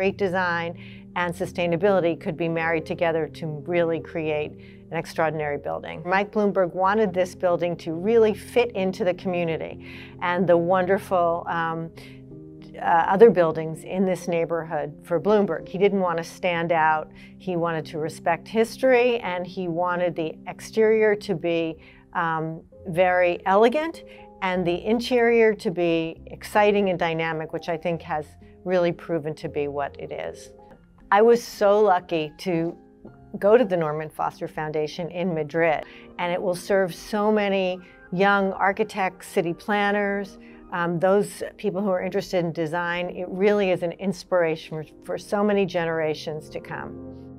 great design and sustainability could be married together to really create an extraordinary building. Mike Bloomberg wanted this building to really fit into the community and the wonderful um, uh, other buildings in this neighborhood for Bloomberg. He didn't want to stand out. He wanted to respect history and he wanted the exterior to be um, very elegant and the interior to be exciting and dynamic, which I think has really proven to be what it is. I was so lucky to go to the Norman Foster Foundation in Madrid, and it will serve so many young architects, city planners, um, those people who are interested in design. It really is an inspiration for, for so many generations to come.